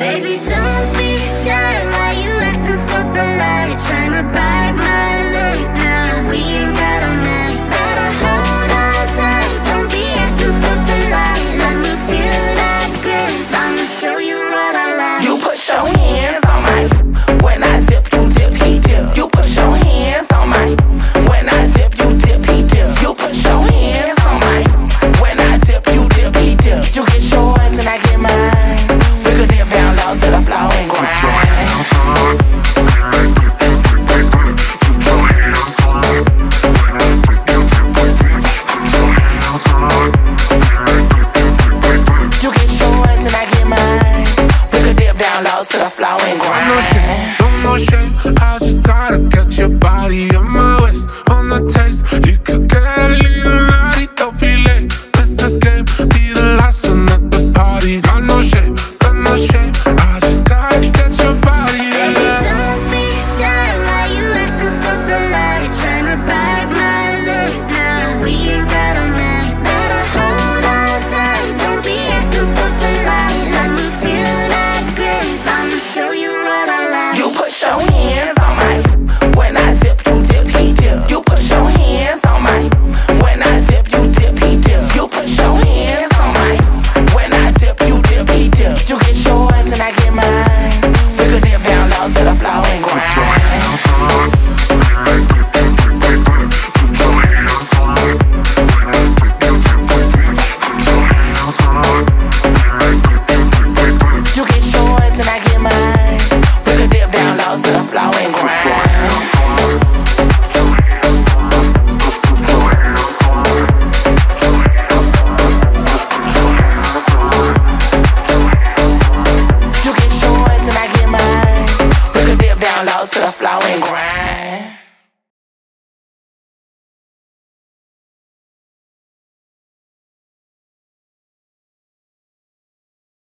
Baby, don't be shy. Why you acting so polite? My we ain't got all night. Better hold on tight. Don't be acting so polite. Let me feel that grip. I'ma show you what I You put your hands on my When I dip, you dip, he dip. You put your hands on my When I dip, you dip, he dip. You put your hands on my When I dip, you dip, he dip. You get yours and I get mine. to the flowing ground. No shame, no more shame. I just gotta get your body on my waist, on the taste. You could